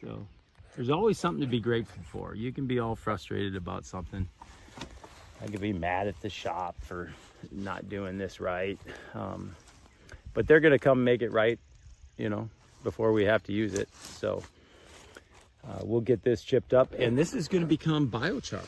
So there's always something to be grateful for. You can be all frustrated about something. I could be mad at the shop for not doing this right. Um, but they're going to come make it right, you know, before we have to use it. So uh, we'll get this chipped up and this is going to become biochar.